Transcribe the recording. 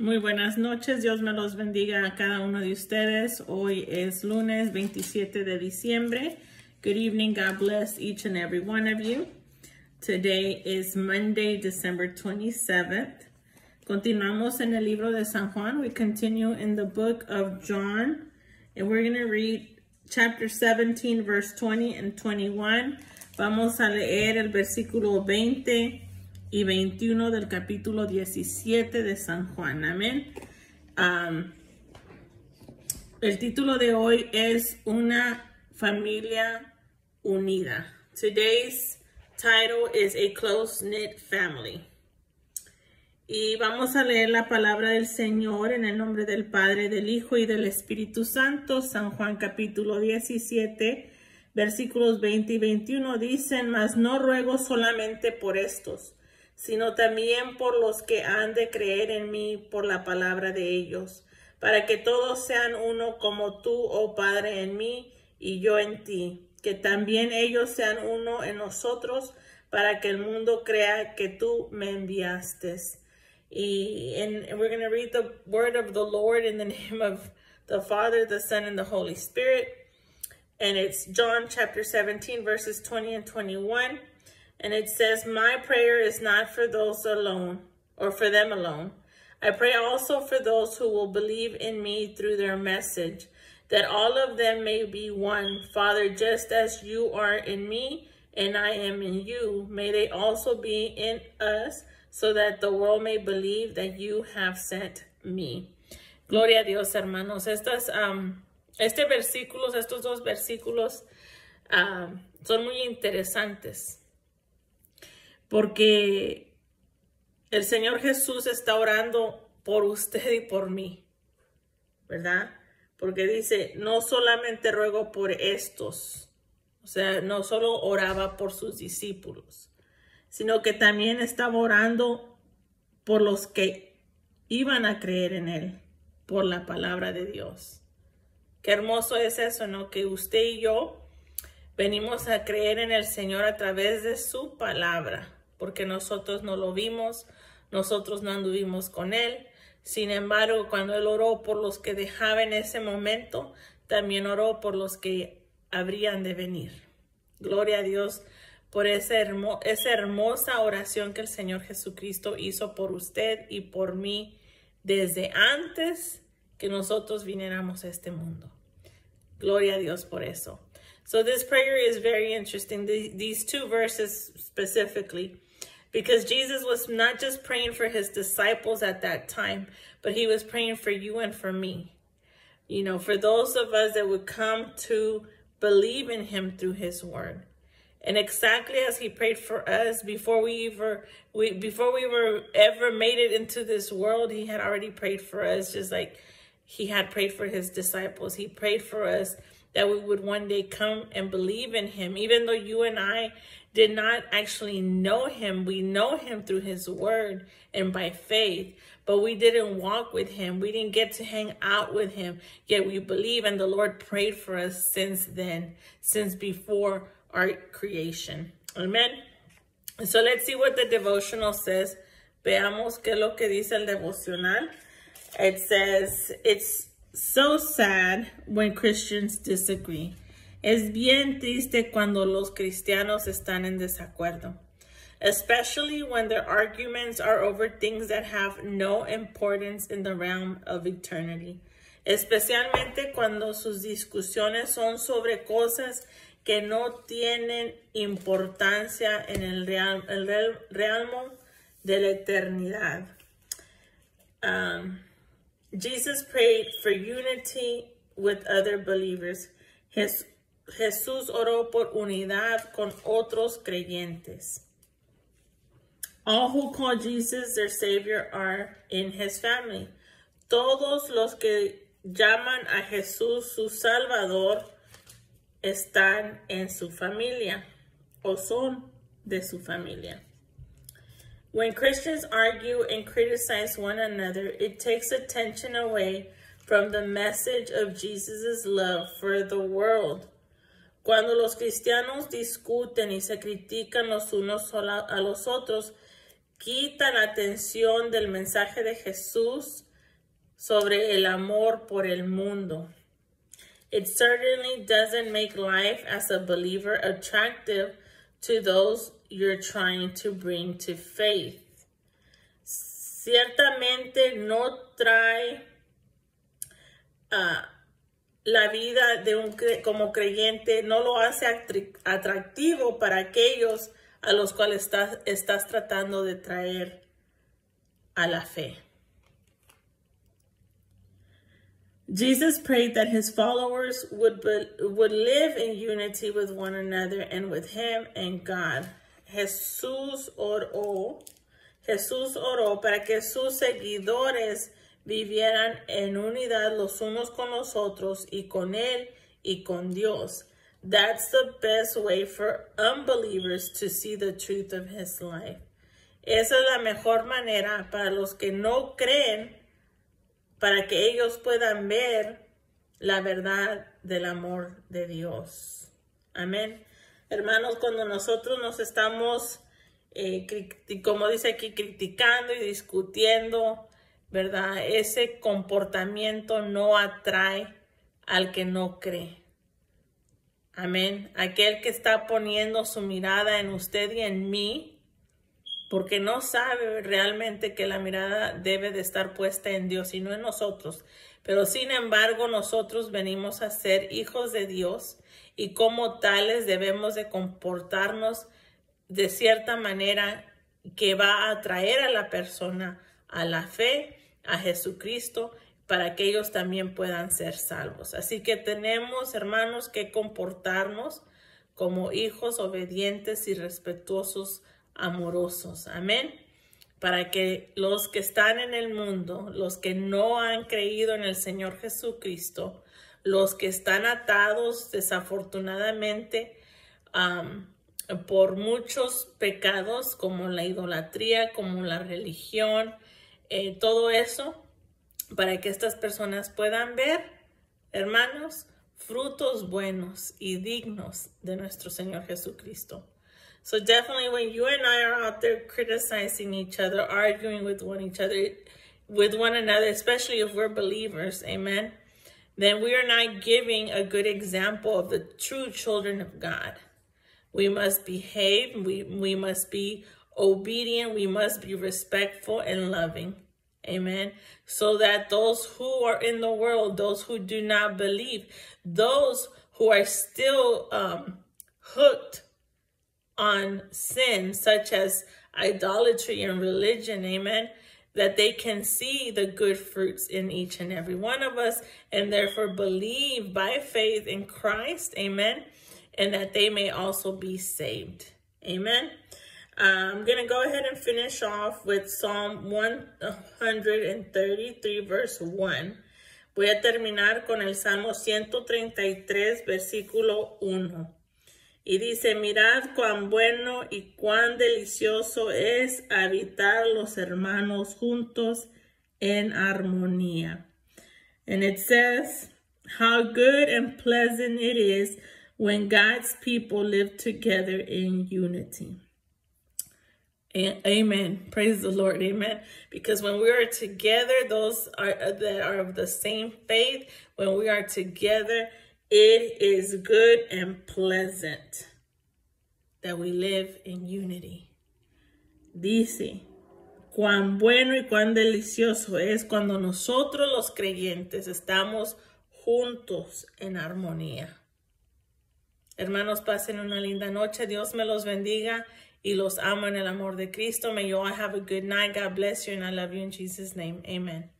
Muy buenas noches, Dios me los bendiga a cada uno de ustedes. Hoy es lunes 27 de diciembre. Good evening, God bless each and every one of you. Today is Monday, December 27th. Continuamos en el libro de San Juan. We continue in the book of John. And we're going to read chapter 17, verse 20 and 21. Vamos a leer el versículo 20 y 21 del capítulo 17 de San Juan. Amén. El título de hoy es Una familia unida. Today's title is A Close-Knit Family. Y vamos a leer la palabra del Señor en el nombre del Padre, del Hijo y del Espíritu Santo. San Juan capítulo 17, versículos 20 y 21 dicen, mas no ruego solamente por estos sino también por los que han de creer en mí por la palabra de ellos, para que todos sean uno como tú, oh Padre, en mí y yo en ti, que también ellos sean uno en nosotros, para que el mundo crea que tú me enviaste. Y and we're going to read the word of the Lord in the name of the Father, the Son, and the Holy Spirit. And it's John chapter 17, verses 20 and 21. And it says, My prayer is not for those alone or for them alone. I pray also for those who will believe in me through their message, that all of them may be one. Father, just as you are in me and I am in you, may they also be in us, so that the world may believe that you have sent me. Gloria a Dios, hermanos. Estas, um, este versículos, estos dos versículos um, son muy interesantes. Porque el Señor Jesús está orando por usted y por mí, ¿verdad? Porque dice, no solamente ruego por estos, o sea, no solo oraba por sus discípulos, sino que también estaba orando por los que iban a creer en Él, por la palabra de Dios. Qué hermoso es eso, ¿no? Que usted y yo venimos a creer en el Señor a través de su palabra porque nosotros no lo vimos, nosotros no anduvimos con él. Sin embargo, cuando él oró por los que dejaba en ese momento, también oró por los que habrían de venir. Gloria a Dios por esa, hermosa oración que el Señor Jesucristo hizo por usted y por mí desde antes que nosotros viniéramos a este mundo. Gloria a Dios por eso. So this prayer is very interesting. these two verses specifically. Because Jesus was not just praying for his disciples at that time, but he was praying for you and for me. You know, for those of us that would come to believe in him through his word. And exactly as he prayed for us before we ever we before we were ever made it into this world, he had already prayed for us just like he had prayed for his disciples. He prayed for us that we would one day come and believe in him. Even though you and I did not actually know him. We know him through his word and by faith, but we didn't walk with him. We didn't get to hang out with him. Yet we believe, and the Lord prayed for us since then, since before our creation. Amen. So let's see what the devotional says. Veamos qué lo que dice el devocional. It says, it's so sad when Christians disagree. Es bien triste cuando los cristianos están en desacuerdo, especially when their arguments are over things that have no importance in the realm of eternity. Especialmente cuando sus discusiones son sobre cosas que no tienen importancia en el, real, el realmo de la eternidad. Um, Jesus prayed for unity with other believers. Jesús oró por unidad con otros creyentes. All who call Jesus their Savior are in his family. Todos los que llaman a Jesús su Salvador están en su familia o son de su familia. When Christians argue and criticize one another, it takes attention away from the message of Jesus' love for the world. Cuando los cristianos discuten y se critican los unos a los otros, quitan atención del mensaje de Jesús sobre el amor por el mundo. It certainly doesn't make life as a believer attractive to those you're trying to bring to faith. Ciertamente no trae uh, la vida de un como creyente, no lo hace atractivo para aquellos a los cuales estás tratando de traer a la fe. Jesus prayed that his followers would, would live in unity with one another and with him and God. Jesús oró, Jesús oró para que sus seguidores vivieran en unidad los unos con los otros y con él y con Dios. That's the best way for unbelievers to see the truth of his life. Esa es la mejor manera para los que no creen para que ellos puedan ver la verdad del amor de Dios. Amén. Hermanos, cuando nosotros nos estamos, eh, como dice aquí, criticando y discutiendo, ¿verdad? Ese comportamiento no atrae al que no cree. Amén. Aquel que está poniendo su mirada en usted y en mí, porque no sabe realmente que la mirada debe de estar puesta en Dios y no en nosotros. Pero sin embargo, nosotros venimos a ser hijos de Dios y como tales debemos de comportarnos de cierta manera que va a atraer a la persona a la fe, a Jesucristo, para que ellos también puedan ser salvos. Así que tenemos, hermanos, que comportarnos como hijos obedientes y respetuosos amorosos. Amén. Para que los que están en el mundo, los que no han creído en el Señor Jesucristo, los que están atados desafortunadamente por muchos pecados como la idolatría, como la religión, eh, todo eso, para que estas personas puedan ver, hermanos, frutos buenos y dignos de nuestro Señor Jesucristo. So definitely when you and I are out there criticizing each other, arguing with one each other, with one another, especially if we're believers, amen, then we are not giving a good example of the true children of God. We must behave, we, we must be obedient, we must be respectful and loving. Amen. So that those who are in the world, those who do not believe, those who are still um, hooked on sin, such as idolatry and religion, amen, that they can see the good fruits in each and every one of us and therefore believe by faith in Christ, amen, and that they may also be saved, amen. Uh, I'm going to go ahead and finish off with Psalm 133, verse 1. Voy a terminar con el Salmo 133, versículo 1. Y dice, mirad cuán bueno y cuán delicioso es habitar los hermanos juntos en armonía. And it says, how good and pleasant it is when God's people live together in unity. amen. Praise the Lord. Amen. Because when we are together, those are that are of the same faith, when we are together, it is good and pleasant that we live in unity. Dice, cuán bueno y cuán delicioso es cuando nosotros los creyentes estamos juntos en armonía. Hermanos, pasen una linda noche. Dios me los bendiga y los amo en el amor de Cristo. May you all have a good night. God bless you and I love you in Jesus' name. Amen.